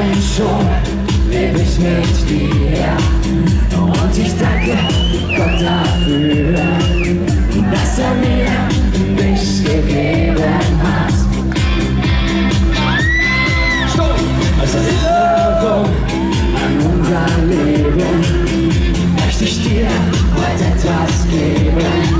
Jahren schon lebe ich mit dir. Und ich danke Gott dafür, dass er mir mich gegeben hat. Als Erinnerung an unser Leben möchte ich dir heute etwas geben.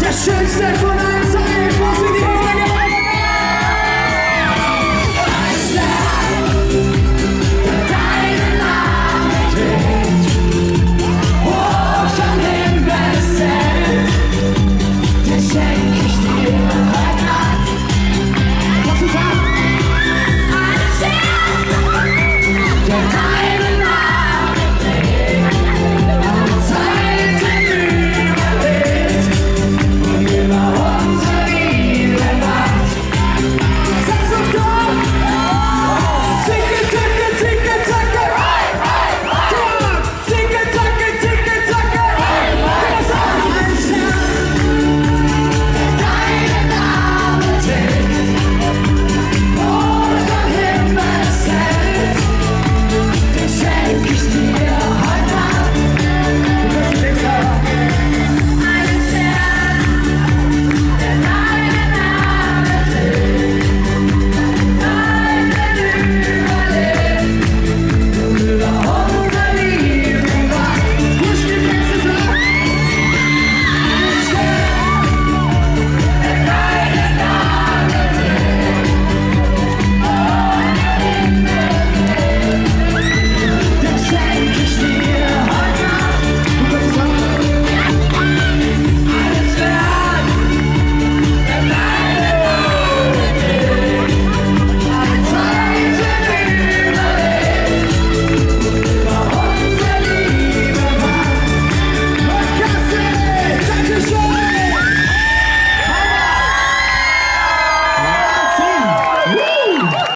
Der schönste von allen.